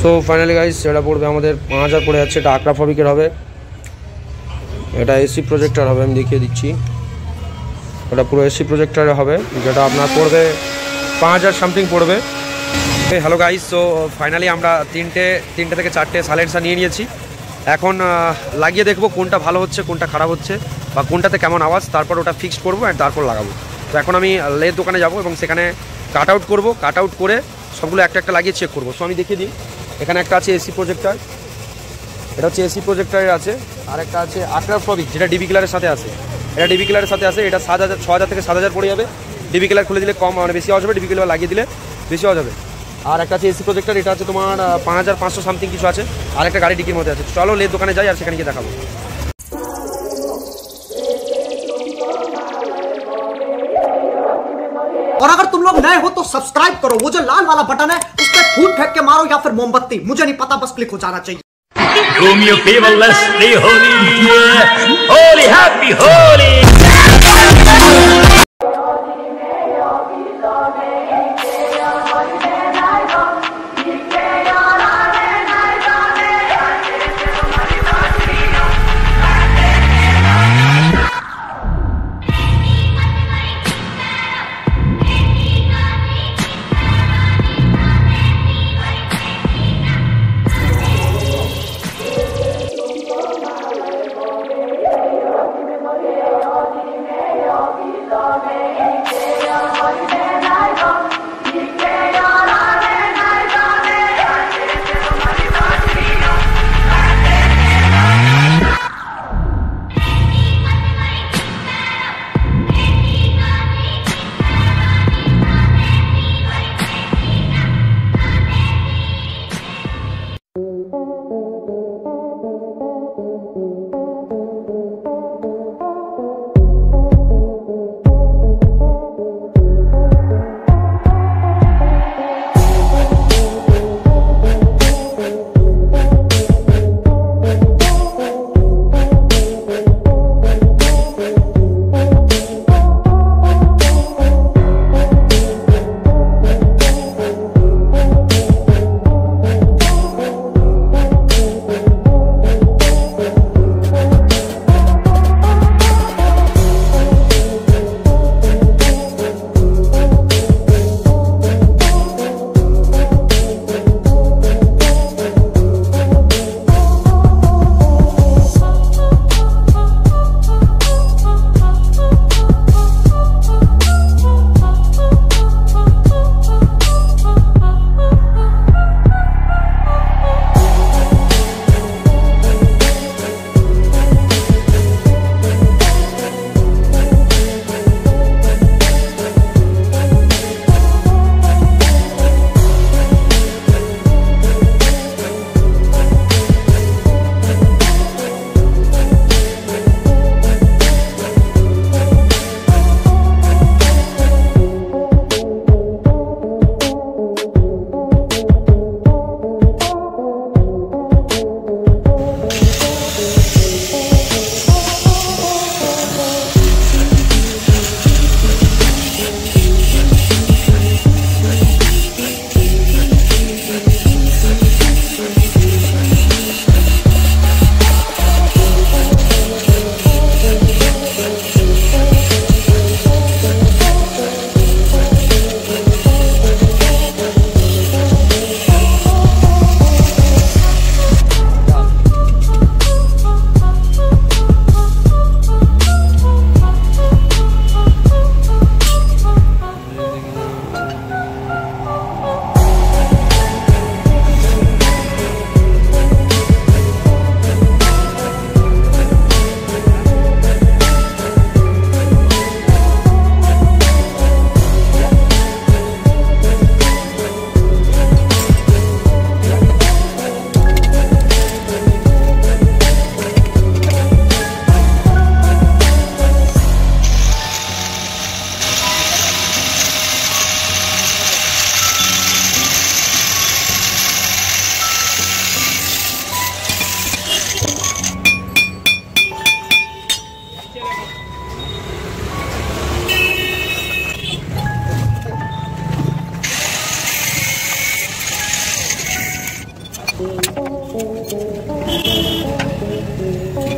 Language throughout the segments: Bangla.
সো ফাইনালি গাইস এটা পড়বে আমাদের পাঁচ হাজার পড়ে যাচ্ছে, এটা আকরা হবে। এটা এসি প্রজেক্টার হবে, আমি দেখিয়ে দিচ্ছি। ওটা পুরো এসি প্রজেক্টরে হবে। যেটা আপনার পড়বে, পাঁচ হাজার সামথিং পড়বে। হ্যালো গাইস সো ফাইনালি আমরা তিনটে তিনটে থেকে চারটে সাইলেন্সার নিয়ে নিয়েছি। এখন লাগিয়ে দেখব কোনটা ভালো হচ্ছে, কোনটা খারাপ হচ্ছে, বা কোনটাতে কেমন আওয়াজ, তারপর ওটা ফিক্সড করব অ্যান্ড তারপর লাগাবো। তো এখন আমি লের দোকানে যাব এবং সেখানে কাট আউট করব। কাট আউট করে সবগুলো একটা একটা লাগিয়ে চেক করব। সো আমি দেখিয়ে দিই। এখানে একটা আছে এসি প্রজেক্টর এটা হচ্ছে এসি প্রজেক্টরের আছে আর একটা আছে আকরার ফবিক যেটা ডিবি কিলারের সাথে আছে এটা ডিবি কিলারের সাথে আছে এটা সাত হাজার ছ হাজার থেকে সাত হাজার পড়ে যাবে ডিবি কিলার খুলে দিলে কম মানে বেশি আওয়াজ হবে ডিবি কিলার লাগিয়ে দিলে বেশি আওয়াজ হবে আর একটা আছে এসি প্রজেক্টর এটা আছে তোমার আহ, পাঁচ হাজার পাঁচশো সামথিং কিছু আছে আর একটা গাড়ি ডিকির মধ্যে আছে চলো লের দোকানে যাই আর সেখানে গিয়ে দেখাবো और अगर तुम लोग नए हो तो सब्सक्राइब करो वो जो लाल वाला बटन है उस पर फूट फेंक के मारो या फिर मोमबत्ती मुझे नहीं पता बस क्लिक हो जाना चाहिए Whom you people, less holy. Holy, happy, holy. Thank you.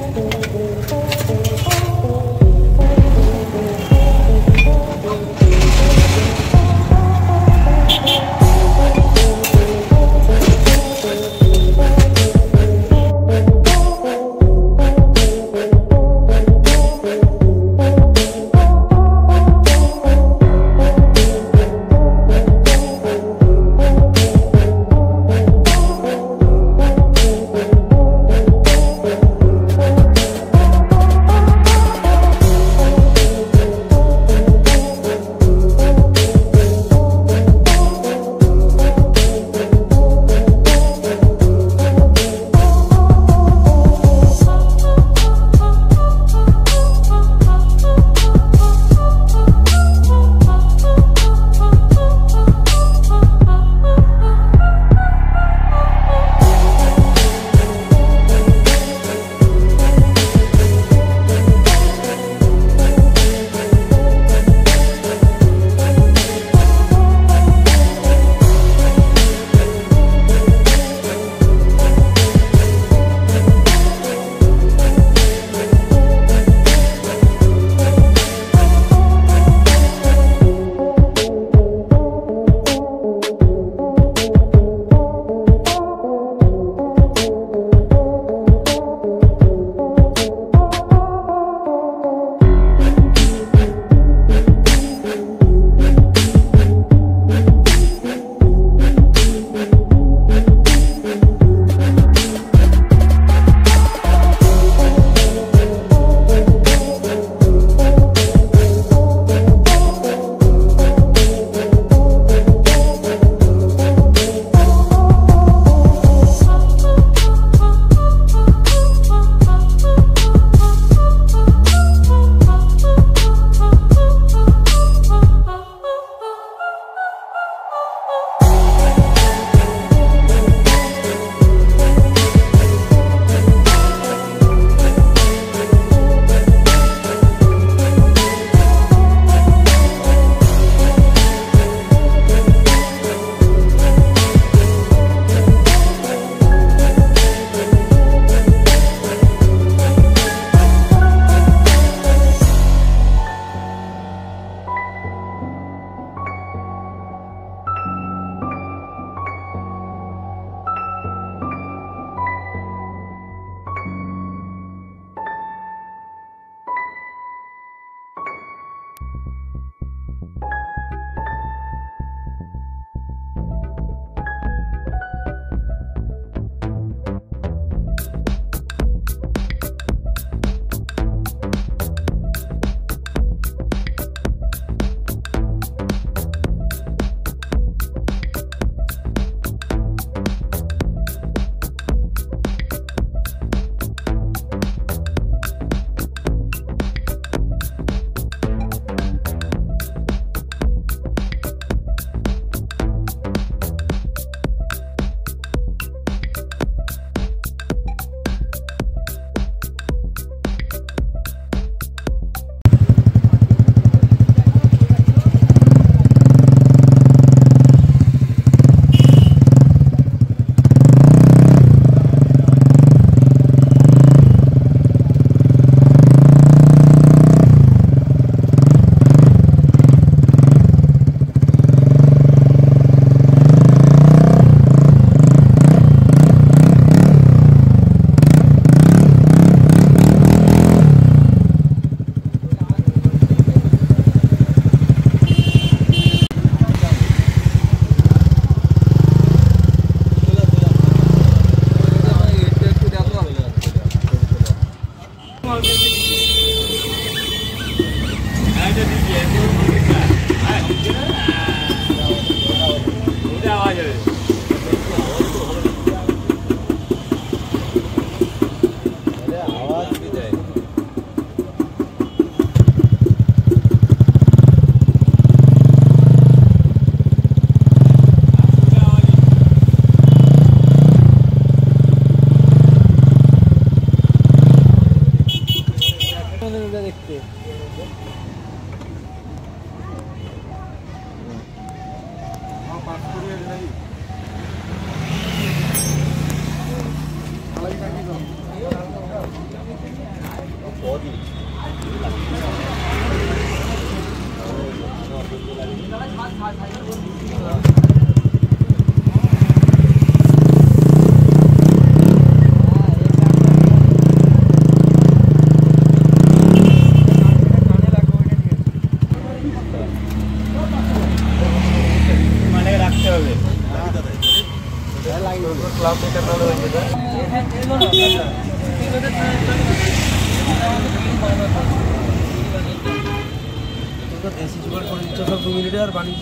দেশি জোগাড় করে দিচ্ছ সব দু মিনিটে আর বানিয়ে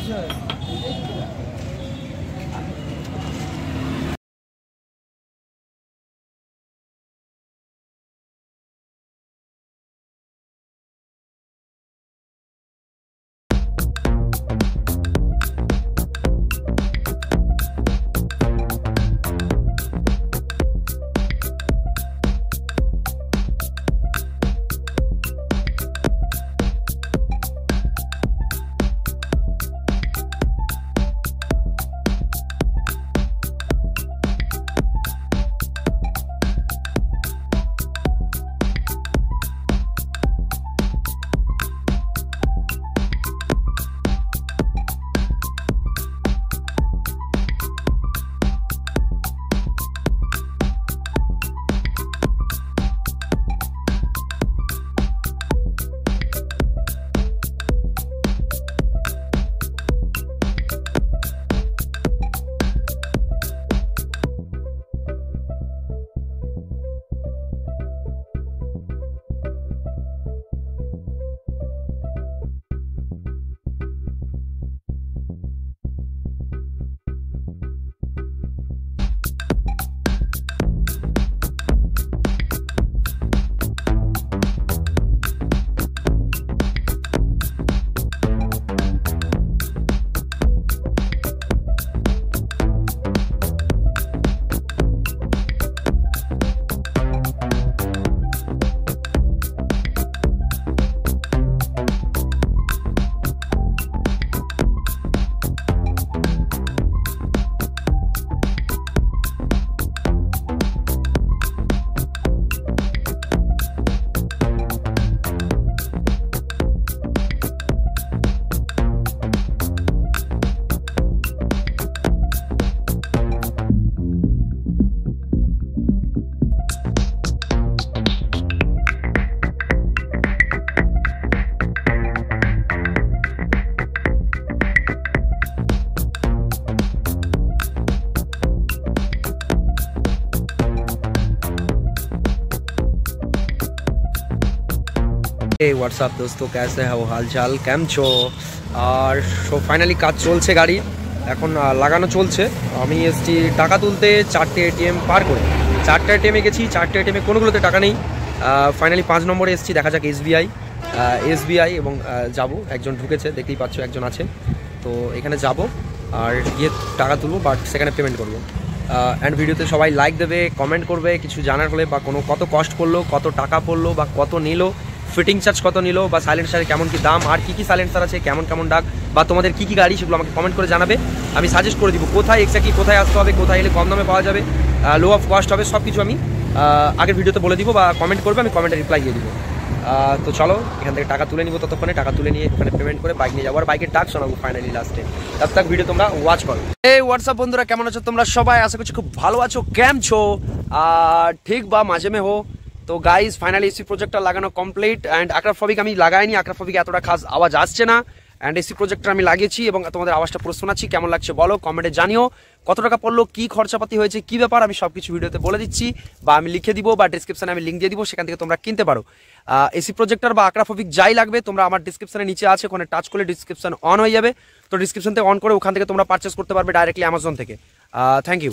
দিচ্ছ এই হোয়াটসঅ্যাপ দোস্তো कैसे हो হাল চাল কেম ছো আর সো ফাইনালি কাজ চলছে গাড়ি এখন আহ, লাগানো চলছে আমি এসছি টাকা তুলতে চারটে এটিএম পার করে চারটে এটিএমে গেছি চারটে এটিএমে কোনোগুলোতে টাকা নেই ফাইনালি পাঁচ নম্বরে এসছি দেখা যাক এসবিআই এসবিআই এবং যাব একজন ঢুকেছে দেখতেই পাচ্ছ একজন আছে তো এখানে যাব আর গিয়ে টাকা তুলবো বাট সেখানে পেমেন্ট করবো অ্যান্ড ভিডিওতে সবাই লাইক দেবে কমেন্ট করবে কিছু জানার হলে বা কোনো কত কস্ট পড়লো কত টাকা পড়লো বা কত নিল ফিটিং চার্জ কত নিল বা সাইলেন্সারের কেমন কি দাম, আর কি কি সাইলেন্সার আছে, কেমন কেমন ডাক বা তোমাদের কি কি গাড়ি সেগুলো আমাকে কমেন্ট করে জানাবে। আমি সাজেস্ট করে দিব কোথায় এক্স্যাক্টলি কোথায় আসতে হবে, কোথায় এলে কম দামে পাওয়া যাবে লো অফ কস্ট হবে সব কিছু আমি আগের ভিডিওতে বলে দিব বা কমেন্ট করবে, আমি কমেন্টে রিপ্লাই দিয়ে দিব। তো চলো, এখান থেকে টাকা তুলে নিব ততক্ষণে, টাকা তুলে নিয়ে ওখানে পেমেন্ট করে বাইক নিয়ে যাব, আর বাইকের ডাক শোনাবো ফাইনালি লাস্টে তব তক ভিডিও তোমরা ওয়াচ করো। এই হোয়াটসঅ্যাপ বন্ধুরা, কেমন আছো তোমরা সবাই? আশা করছি খুব ভালো আছো কেম ছো? ঠিক বা মাঝে মে হো তো গাইজ ফাইনালি এসি প্রজেক্টটা লাগানো কমপ্লিট অ্যান্ড আক্রাফবিক আমি লাগাইনি আক্রাফবিক এতটা খাস আওয়াজ আসছে না। অ্যান্ড এসি প্রজেক্টটা আমি লাগিয়েছি এবং তোমাদের আওয়াজটা পুরো শোনাচ্ছি, কেমন লাগছে বলো কমেন্টে জানিও। কত টাকা পড়ল, কী খরচাপাতি হয়েছে, কী ব্যাপার, আমি সব কিছু ভিডিওতে বলে দিচ্ছি বা আমি লিখে দিব বা ডিসক্রিপশনে আমি লিঙ্ক দিয়ে দিব, সেখান থেকে তোমরা কিনতে পারো। এসি প্রজেক্টর বা আক্রাফবিক যাই লাগবে, তোমরা আমার ডিসক্রিপশনে নিচে আছে, ওখানে টাচ করলে ডিসক্রিপশন অন হয়ে যাবে। তো ডিসক্রিপশন থেকে অন করে ওখান থেকে তোমরা পারচেস করতে পারবে ডাইরেক্টলি অ্যামাজন থেকে। Thank you